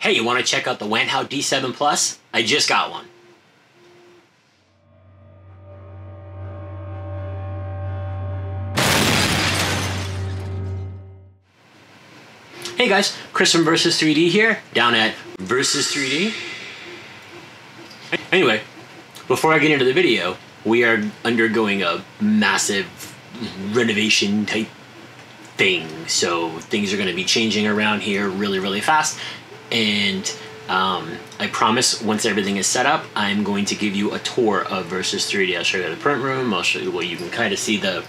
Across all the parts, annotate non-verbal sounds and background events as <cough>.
Hey, you want to check out the Wanhao D7 Plus? I just got one. Hey guys, Chris from Versus 3D here, down at Versus 3D. Anyway, before I get into the video, we are undergoing a massive renovation type thing. So things are going to be changing around here really, really fast. And um, I promise once everything is set up, I'm going to give you a tour of Versus 3D. I'll show you the print room. I'll show you well, you can kind of see the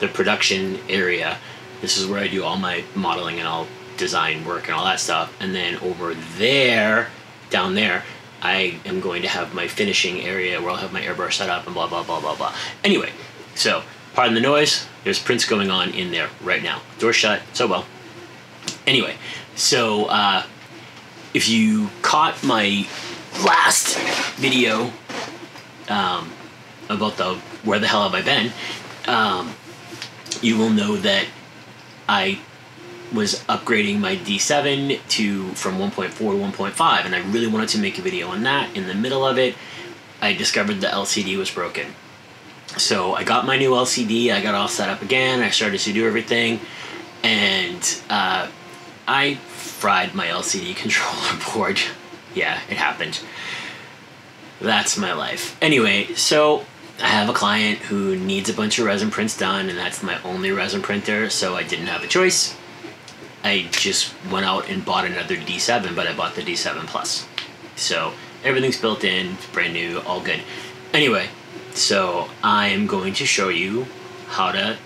the production area. This is where I do all my modeling and all design work and all that stuff. And then over there, down there, I am going to have my finishing area where I'll have my airbrush set up and blah blah blah blah blah. Anyway, so pardon the noise. There's prints going on in there right now. Door shut. So well. Anyway, so uh, if you caught my last video um, about the where the hell have I been, um, you will know that I was upgrading my D7 to from 1.4 to 1.5, and I really wanted to make a video on that. In the middle of it, I discovered the LCD was broken. So I got my new LCD, I got all set up again, I started to do everything, and uh, I fried my LCD controller <laughs> board. yeah, it happened. That's my life. Anyway, so I have a client who needs a bunch of resin prints done, and that's my only resin printer, so I didn't have a choice. I just went out and bought another D7, but I bought the D7 Plus. So everything's built in, brand new, all good. Anyway, so I'm going to show you how to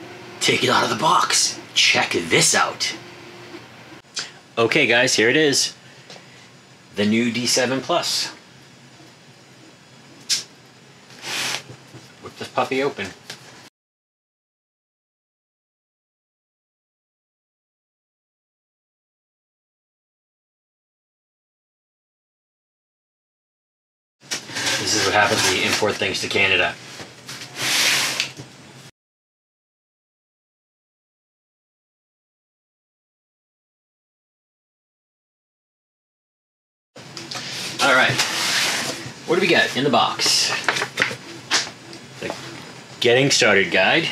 take it out of the box. Check this out. Okay guys, here it is. The new D7 Plus. Whip this puppy open. This is what happens when you import things to Canada. We got in the box? The getting started guide.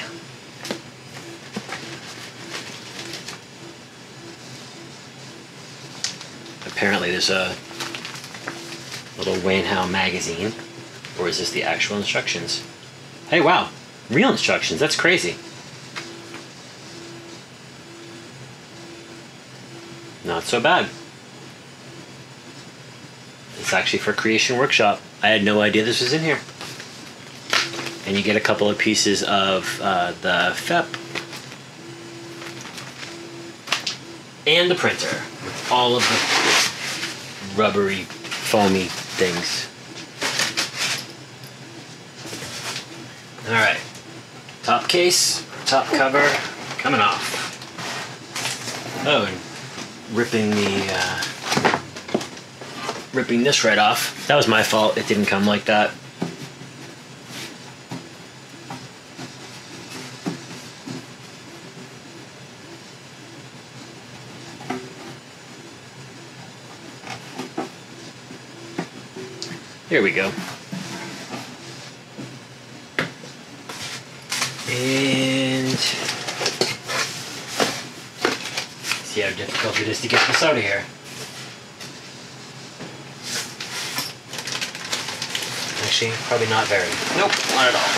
Apparently, there's a little Wanhao magazine, or is this the actual instructions? Hey, wow, real instructions. That's crazy. Not so bad. It's actually for Creation Workshop. I had no idea this was in here. And you get a couple of pieces of uh, the FEP and the printer with all of the rubbery, foamy things. All right, top case, top cover, coming off. Oh, and ripping the uh, ripping this right off. That was my fault. It didn't come like that. Here we go. And see how difficult it is to get this out of here. Actually, probably not very. Nope, not at all.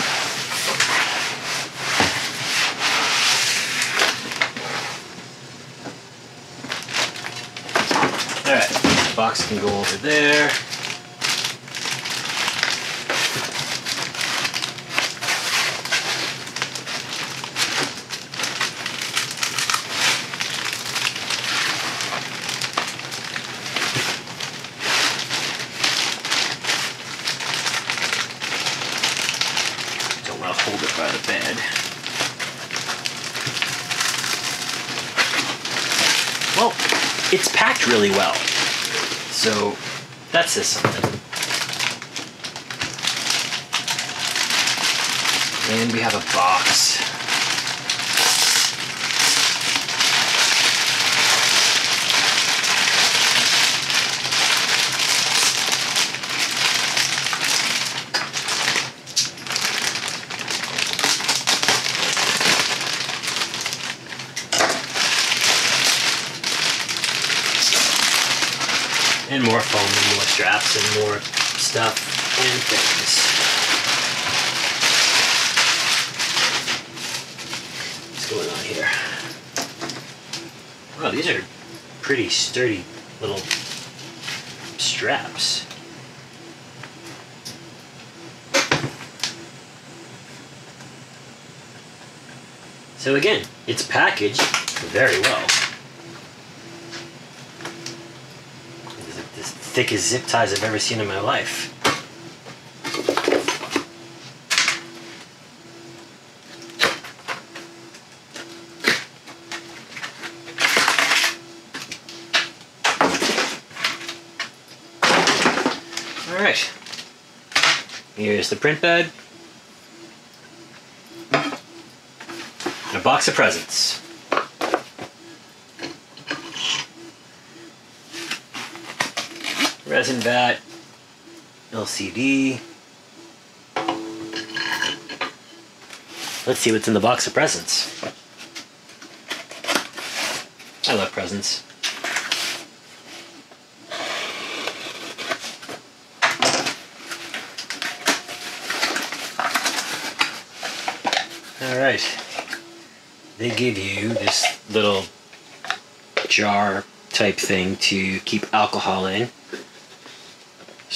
Alright, box can go over there. this. And we have a box. and more foam straps and more stuff and things. What's going on here? Wow, these are pretty sturdy little straps. So again, it's packaged very well. It's like the thickest zip ties I've ever seen in my life. All right. Here's the print bed. And a box of presents. Resin vat, LCD. Let's see what's in the box of presents. I love presents. All right. They give you this little jar type thing to keep alcohol in.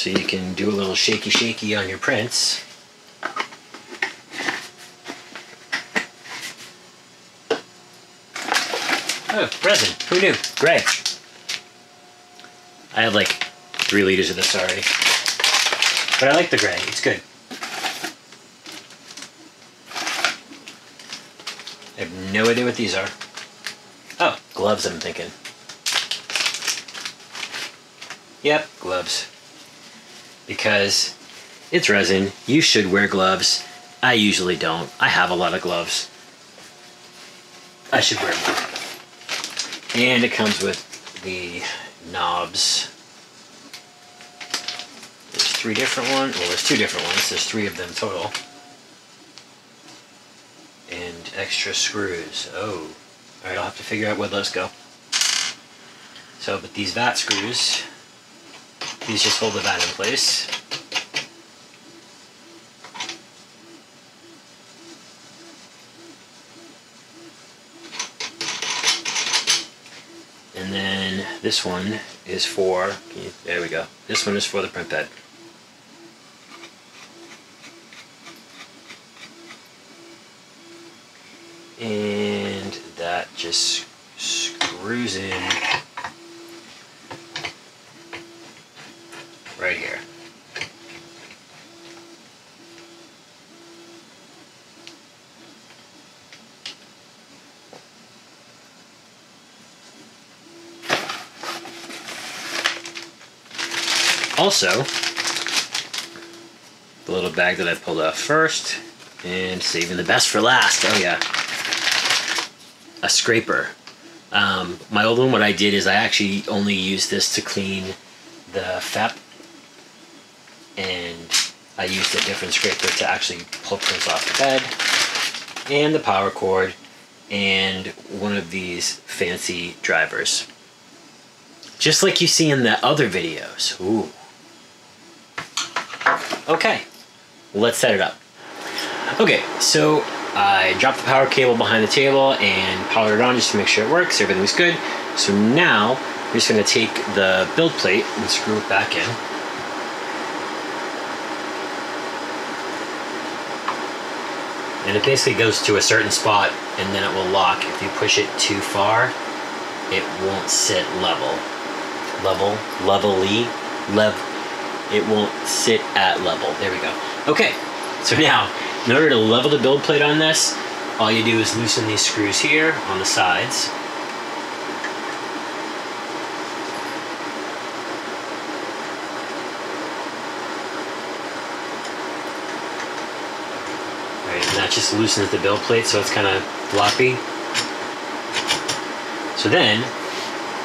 So you can do a little shaky shaky on your prints. Oh, resin. Who knew? Gray. I have like three liters of this already. But I like the gray. It's good. I have no idea what these are. Oh, gloves, I'm thinking. Yep, gloves. Because it's resin, you should wear gloves. I usually don't. I have a lot of gloves. I should wear more. And it comes with the knobs. There's three different ones. Well, there's two different ones. There's three of them total and extra screws. Oh, all right, I'll have to figure out where those go. So, but these vat screws, these just hold the vat in place. And then this one is for, there we go. This one is for the print bed. and that just screws in right here. Also, the little bag that I pulled out first, and saving the best for last. Oh yeah, a scraper. Um, my old one, what I did is I actually only used this to clean the FEP, and I used a different scraper to actually pull prints off the bed, and the power cord, and one of these fancy drivers. Just like you see in the other videos. Ooh. Okay, let's set it up. Okay, so I dropped the power cable behind the table and powered it on just to make sure it works, everything's good. So now I'm just gonna take the build plate and screw it back in. And it basically goes to a certain spot and then it will lock. If you push it too far, it won't sit level. Level, levelly, lev. It won't sit at level. There we go. Okay, so now in order to level the build plate on this, all you do is loosen these screws here on the sides. Right, and that just loosens the build plate so it's kind of floppy. So then,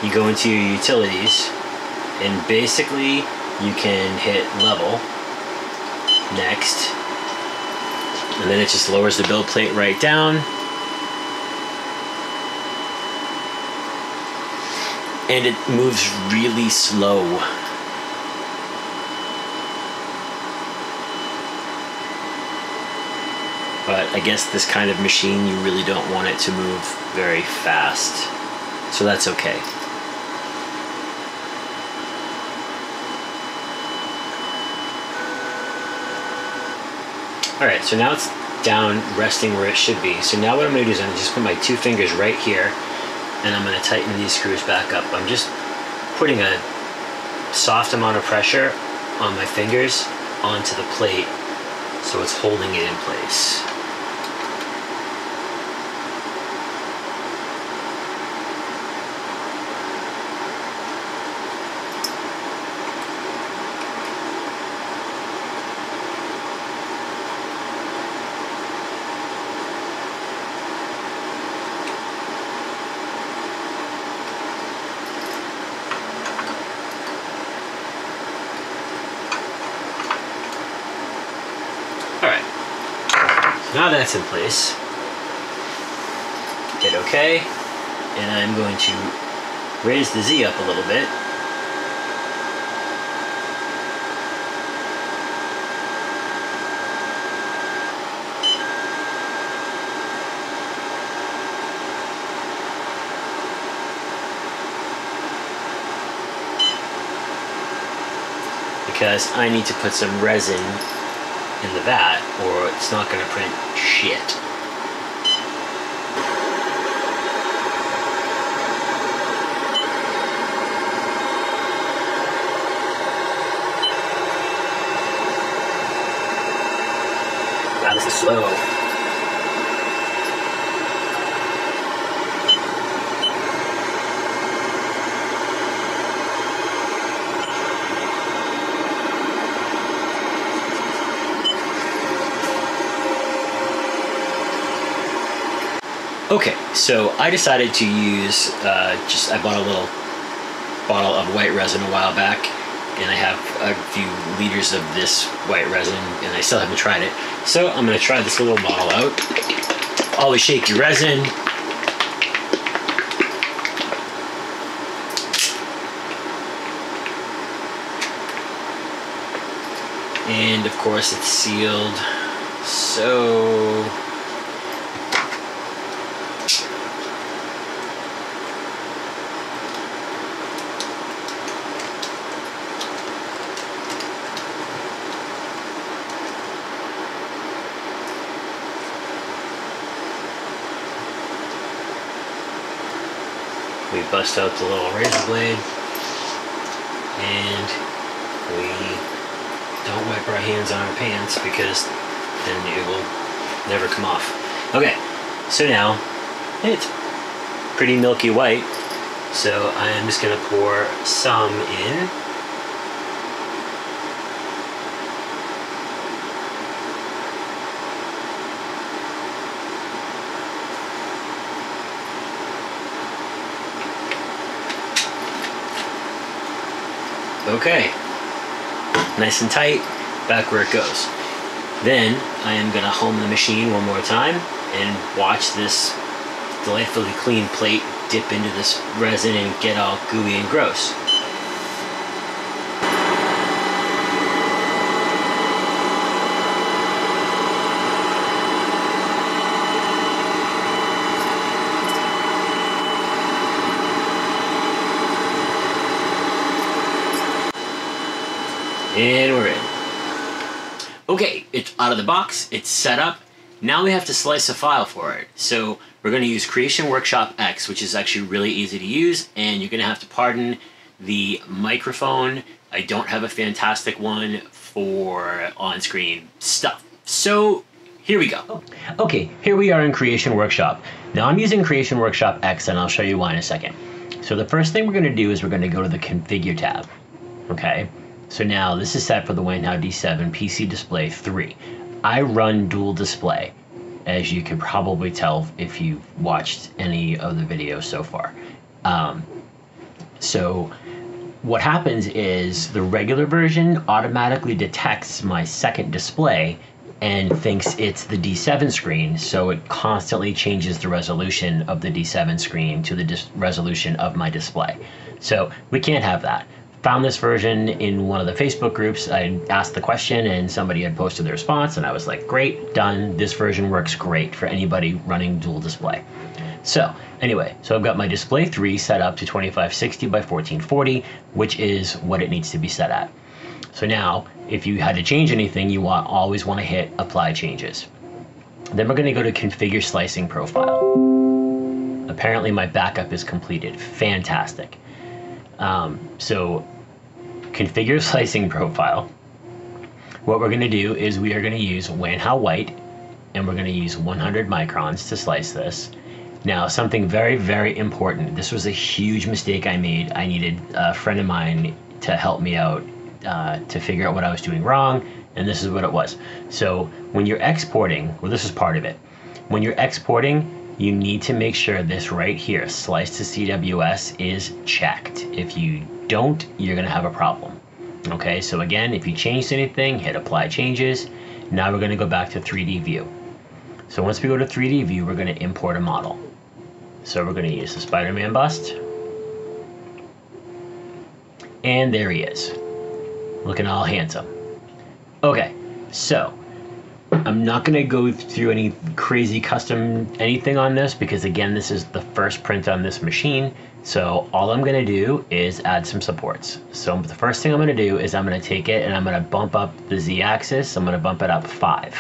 you go into your utilities, and basically you can hit level next and then it just lowers the build plate right down and it moves really slow. But I guess this kind of machine, you really don't want it to move very fast. So that's okay. Alright, so now it's down, resting where it should be. So now what I'm to do is I'm going just put my two fingers right here, and I'm going to tighten these screws back up. I'm just putting a soft amount of pressure on my fingers onto the plate so it's holding it in place. Now that's in place, hit OK, and I'm going to raise the Z up a little bit. because I need to put some resin in the vat it's not going to print shit. That is slow. Okay, so I decided to use uh, just, I bought a little bottle of white resin a while back, and I have a few liters of this white resin, and I still haven't tried it. So I'm gonna try this little bottle out. Always shake your resin. And of course it's sealed. So we bust out the little razor blade and we don't wipe our hands on our pants because then it will never come off. Okay, so now it's pretty milky white, so I'm just gonna pour some in Okay, nice and tight, back where it goes. Then I am gonna home the machine one more time and watch this delightfully clean plate dip into this resin and get all gooey and gross. And we're in. Okay, it's out of the box, it's set up. Now we have to slice a file for it. So we're going to use Creation Workshop X, which is actually really easy to use, and you're going to have to pardon the microphone. I don't have a fantastic one for on-screen stuff. So here we go. Oh, okay, here we are in Creation Workshop. Now I'm using Creation Workshop X, and I'll show you why in a second. So the first thing we're going to do is we're going to go to the Configure tab. Okay, so now this is set for the Wanhao D7 PC Display 3. I run dual display, as you can probably tell if you've watched any of the videos so far. Um, so what happens is the regular version automatically detects my second display and thinks it's the D7 screen, so it constantly changes the resolution of the D7 screen to the resolution of my display. So we can't have that. Found this version in one of the Facebook groups. I asked the question and somebody had posted the response, and I was like, great, done. This version works great for anybody running dual display. So, anyway, so I've got my display 3 set up to 2560 by 1440, which is what it needs to be set at. So now, if you had to change anything, you want, always want to hit apply changes. Then we're going to go to configure slicing profile. Apparently my backup is completed. Fantastic. Um, so configure slicing profile. What we're going to do is we are going to use Wanhao White and we're going to use 100 microns to slice this. Now, something very, very important. This was a huge mistake I made. I needed a friend of mine to help me out uh, to figure out what I was doing wrong, and this is what it was. So, when you're exporting, well, this is part of it. When you're exporting, you need to make sure this right here, slice to CWS, is checked. If you don't, you're going to have a problem. Okay, so again, if you changed anything, hit apply changes. Now we're going to go back to 3D view. So once we go to 3D view, we're going to import a model. So we're going to use the Spider-Man bust. And there he is. Looking all handsome. Okay, so I'm not going to go through any crazy custom anything on this because again, this is the first print on this machine. So all I'm going to do is add some supports. So the first thing I'm going to do is I'm going to take it and I'm going to bump up the Z-axis. I'm going to bump it up five.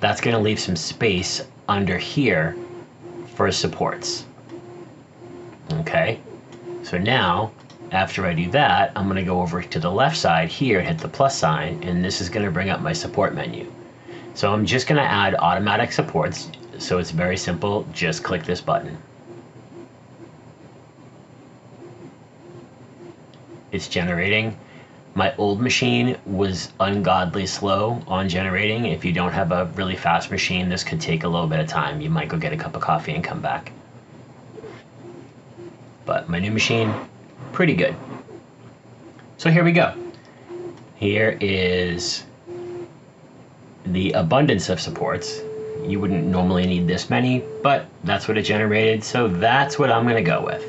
That's going to leave some space under here for supports. Okay, so now after I do that, I'm going to go over to the left side here and hit the plus sign, and this is going to bring up my support menu. So I'm just going to add automatic supports, so it's very simple, just click this button. It's generating. My old machine was ungodly slow on generating. If you don't have a really fast machine, this could take a little bit of time. You might go get a cup of coffee and come back. But my new machine, pretty good. So here we go. Here is the abundance of supports. You wouldn't normally need this many, but that's what it generated, so that's what I'm going to go with.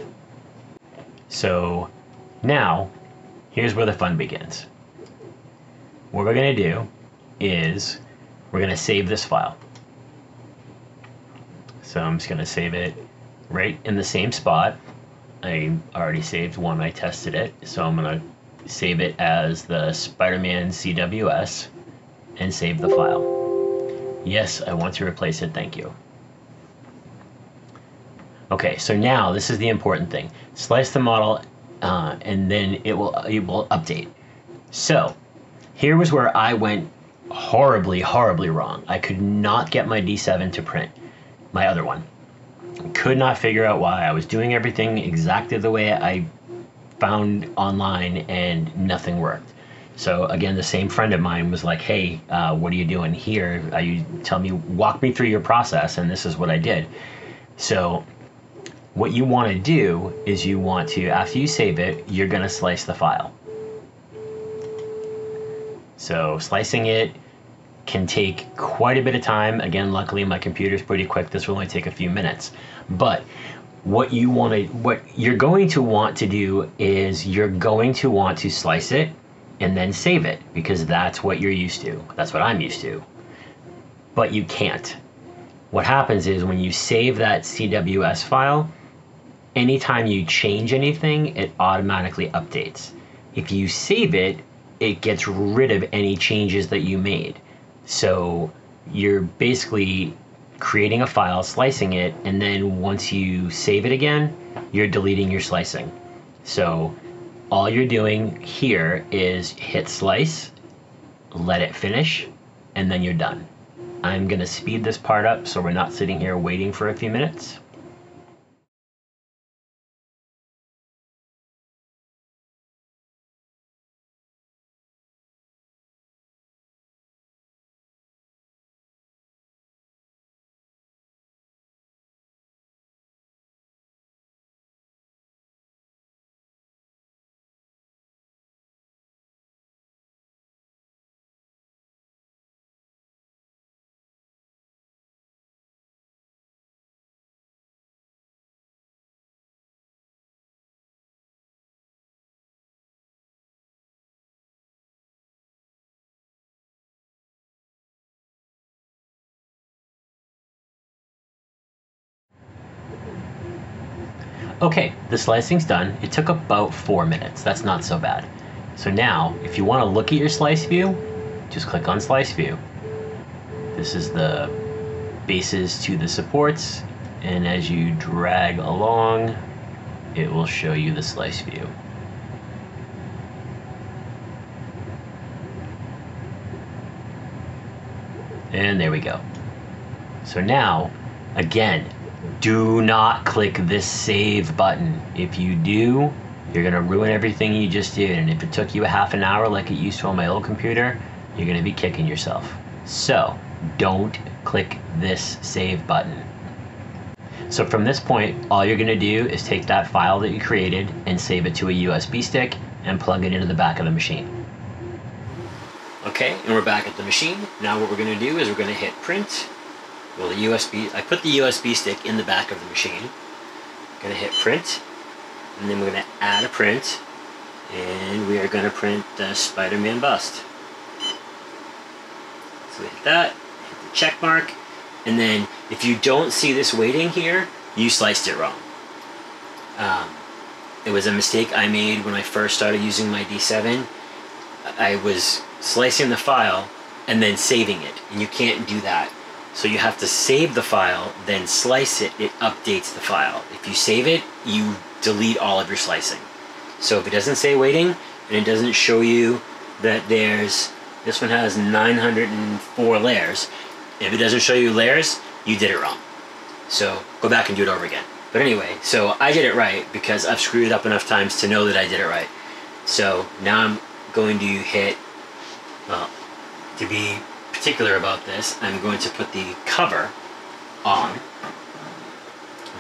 So now, here's where the fun begins. What we're going to do is we're going to save this file. So I'm just going to save it right in the same spot I already saved one. I tested it, so I'm gonna save it as the Spider-Man CWS and save the file. Yes, I want to replace it. Thank you. Okay, so now this is the important thing. Slice the model, uh, and then it will it will update. So here was where I went horribly, horribly wrong. I could not get my D7 to print, my other one could not figure out why. I was doing everything exactly the way I found online and nothing worked. So again, the same friend of mine was like, "Hey, uh, what are you doing here? Uh, you tell me, walk me through your process." And this is what I did. So, what you want to do is you want to, after you save it, you're going to slice the file. So slicing it can take quite a bit of time. Again, luckily my computer's pretty quick. This will only take a few minutes. But what you want to what you're going to want to do is you're going to want to slice it and then save it because that's what you're used to. That's what I'm used to. But you can't. What happens is when you save that CWS file, anytime you change anything, it automatically updates. If you save it, it gets rid of any changes that you made. So you're basically creating a file, slicing it, and then once you save it again, you're deleting your slicing. So all you're doing here is hit slice, let it finish, and then you're done. I'm going to speed this part up so we're not sitting here waiting for a few minutes. Okay, the slicing's done. It took about four minutes. That's not so bad. So now, if you want to look at your slice view, just click on slice view. This is the bases to the supports, and as you drag along, it will show you the slice view. And there we go. So now, again, do not click this save button. If you do, you're gonna ruin everything you just did. And if it took you a half an hour like it used to on my old computer, you're gonna be kicking yourself. So don't click this save button. So from this point, all you're gonna do is take that file that you created and save it to a USB stick and plug it into the back of the machine. Okay, and we're back at the machine. Now what we're gonna do is we're gonna hit print. Well, the USB, I put the USB stick in the back of the machine. I'm gonna hit print, and then we're gonna add a print, and we are gonna print the Spider-Man bust. So we hit that, hit the check mark, and then if you don't see this waiting here, you sliced it wrong. Um, it was a mistake I made when I first started using my D7. I was slicing the file and then saving it, and you can't do that. So you have to save the file, then slice it, it updates the file. If you save it, you delete all of your slicing. So if it doesn't say waiting, and it doesn't show you that there's, this one has 904 layers, if it doesn't show you layers, you did it wrong. So go back and do it over again. But anyway, so I did it right because I've screwed it up enough times to know that I did it right. So now I'm going to hit, well, to be particular about this, I'm going to put the cover on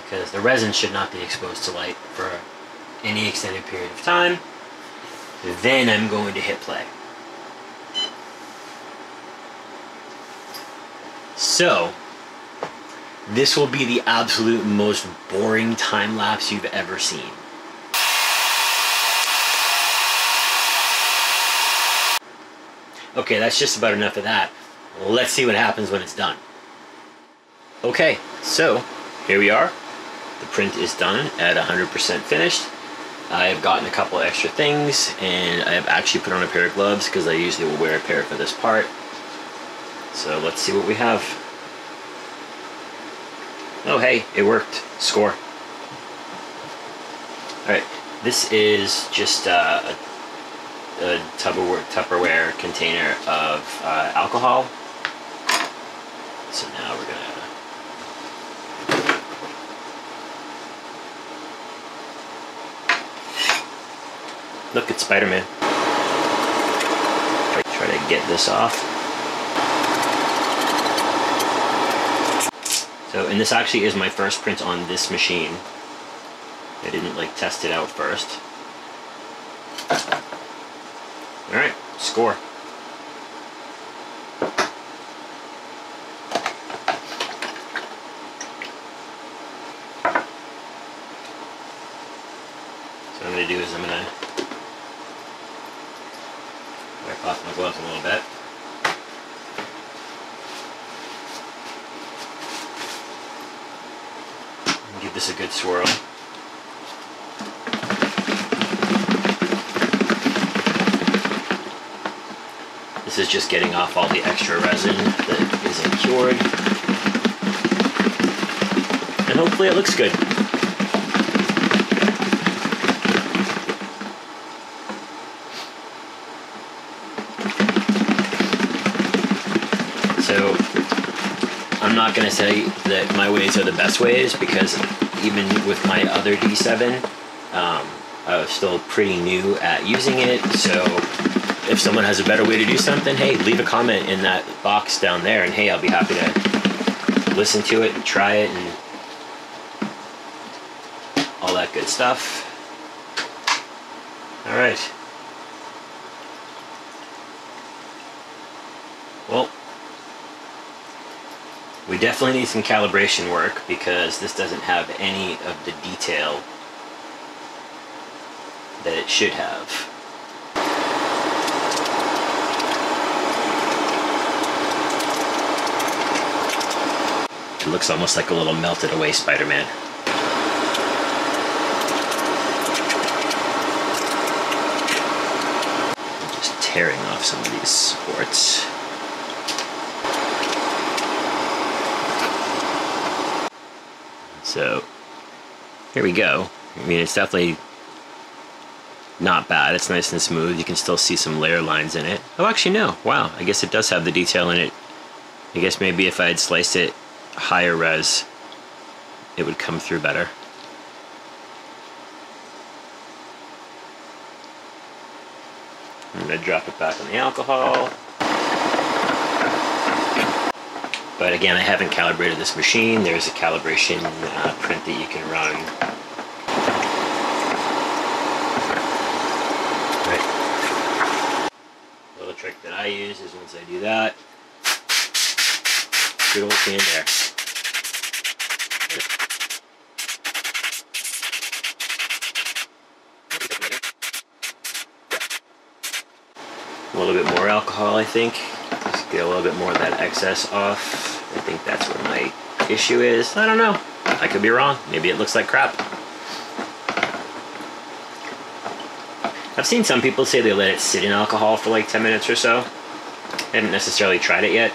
because the resin should not be exposed to light for any extended period of time. Then I'm going to hit play. So, this will be the absolute most boring time lapse you've ever seen. Okay, that's just about enough of that. Let's see what happens when it's done. Okay, so here we are. The print is done at 100% finished. I have gotten a couple extra things and I have actually put on a pair of gloves because I usually will wear a pair for this part. So let's see what we have. Oh hey, it worked. Score. Alright, this is just uh, a, a Tupperware, Tupperware container of uh, alcohol. So now we're gonna Look at Spider-Man. Try, try to get this off. So, and this actually is my first print on this machine. I didn't like test it out first. Alright, score. So what I'm going to do is I'm going to wipe off my gloves a little bit. And give this a good swirl. This is just getting off all the extra resin that isn't cured. And hopefully it looks good. So I'm not going to say that my ways are the best ways because even with my other D7, um, I was still pretty new at using it. So if someone has a better way to do something, hey, leave a comment in that box down there, and hey, I'll be happy to listen to it and try it and all that good stuff. All right. Well, we definitely need some calibration work because this doesn't have any of the detail that it should have. He looks almost like a little melted away Spider-Man. Just tearing off some of these supports. So here we go. I mean, it's definitely not bad. It's nice and smooth. You can still see some layer lines in it. Oh, actually, no. Wow. I guess it does have the detail in it. I guess maybe if I had sliced it higher res, it would come through better. I'm to drop it back on the alcohol. But again, I haven't calibrated this machine. There's a calibration uh, print that you can run. Right. Little trick that I use is once I do that, good old can there. A little bit more alcohol, I think Just get a little bit more of that excess off. I think that's where my issue is. I don't know. I could be wrong. Maybe it looks like crap. I've seen some people say they let it sit in alcohol for like 10 minutes or so. I haven't necessarily tried it yet.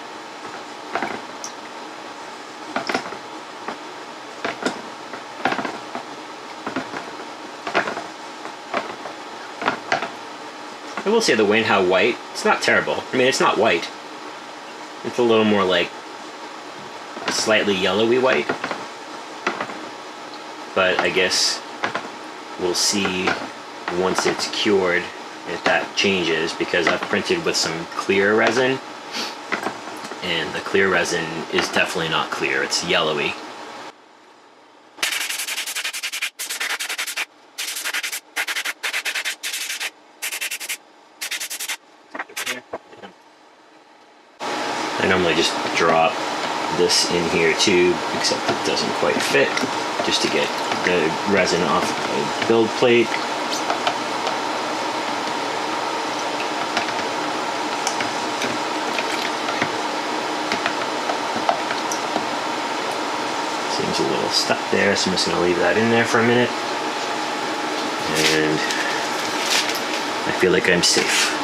I will say the Wanhao White, it's not terrible. I mean, it's not white. It's a little more like slightly yellowy white. But I guess we'll see once it's cured if that changes because I've printed with some clear resin and the clear resin is definitely not clear, it's yellowy. normally just drop this in here too, except it doesn't quite fit, just to get the resin off the build plate. Seems a little stuck there, so I'm just to leave that in there for a minute. And I feel like I'm safe.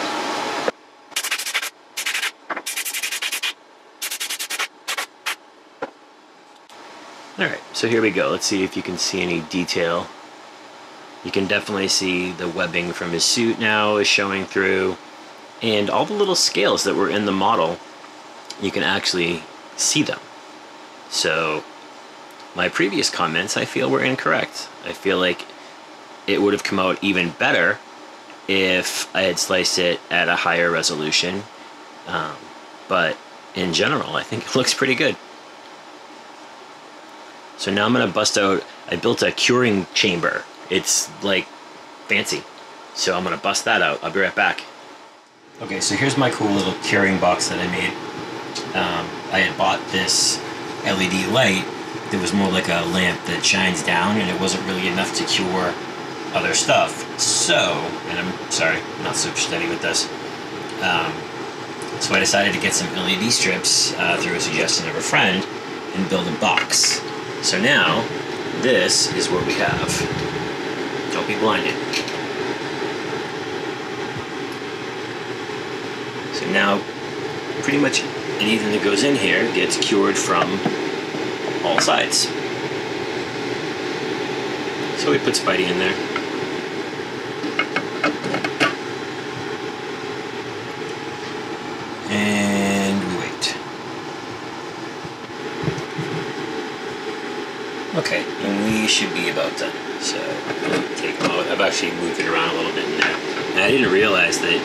Alright, so here we go. Let's see if you can see any detail. You can definitely see the webbing from his suit now is showing through. And all the little scales that were in the model, you can actually see them. So my previous comments I feel were incorrect. I feel like it would have come out even better if I had sliced it at a higher resolution. Um, but in general, I think it <laughs> looks pretty good. So now I'm gonna bust out, I built a curing chamber. It's like fancy. So I'm gonna bust that out. I'll be right back. Okay, so here's my cool little curing box that I made. Um, I had bought this LED light that was more like a lamp that shines down and it wasn't really enough to cure other stuff. So, and I'm sorry, I'm not super steady with this. Um, so I decided to get some LED strips uh, through a suggestion of a friend and build a box. So now, this is what we have. Don't be blinded. So now, pretty much anything that goes in here gets cured from all sides. So we put Spidey in there. Okay, and should be about done. So take them out. I've actually moved it around a little bit now. And I didn't realize that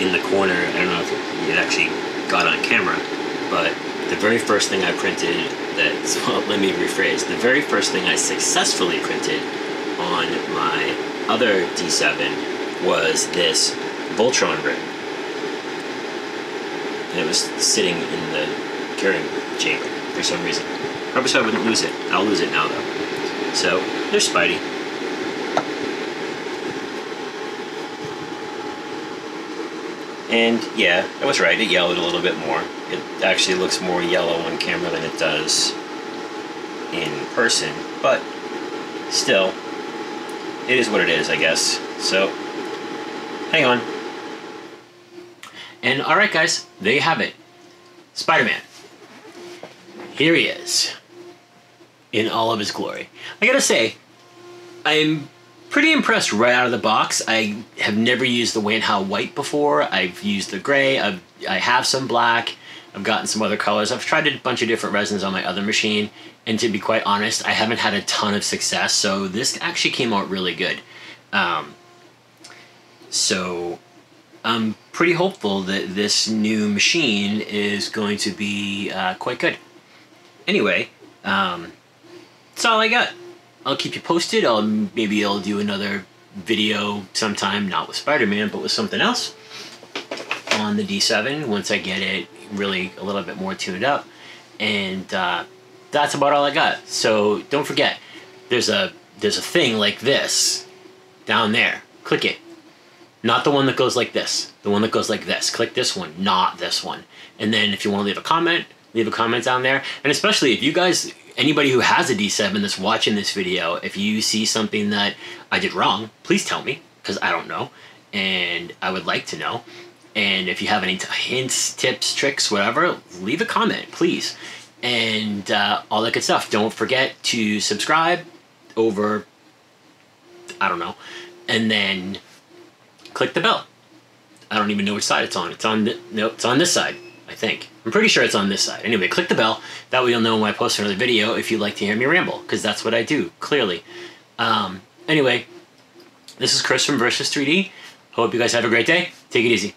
in the corner, I don't know if it actually got on camera, but the very first thing I printed that, <laughs> well, let me rephrase, the very first thing I successfully printed on my other D7 was this Voltron ring. And it was sitting in the curing chamber for some reason. Probably so I wouldn't lose it. I'll lose it now, though. So, there's Spidey. And yeah, I was right, it yellowed a little bit more. It actually looks more yellow on camera than it does in person, but still, it is what it is, I guess. So, hang on. And all right, guys, there you have it. Spider Man. Here he is in all of his glory. I gotta say, I'm pretty impressed right out of the box. I have never used the Wanhao white before. I've used the gray. I've, I have some black. I've gotten some other colors. I've tried a bunch of different resins on my other machine, and to be quite honest, I haven't had a ton of success. So this actually came out really good. Um, so I'm pretty hopeful that this new machine is going to be uh, quite good. Anyway, um, that's all I got. I'll keep you posted. I'll maybe I'll do another video sometime, not with Spider-Man, but with something else on the D7 once I get it really a little bit more tuned up. And uh, that's about all I got. So don't forget, there's a there's a thing like this down there. Click it. Not the one that goes like this. The one that goes like this. Click this one, not this one. And then if you want to leave a comment, leave a comment down there. And especially if you guys, anybody who has a D7 that's watching this video, if you see something that I did wrong, please tell me because I don't know, and I would like to know. And if you have any hints, tips, tricks, whatever, leave a comment, please. And uh, all that good stuff. Don't forget to subscribe over, I don't know, and then click the bell. I don't even know which side it's on. It's on, th- no, it's on this side, I think. I'm pretty sure it's on this side. Anyway, click the bell. That way you'll know when I post another video if you'd like to hear me ramble, because that's what I do, clearly. Um, anyway, this is Chris from Versus 3D. Hope you guys have a great day. Take it easy.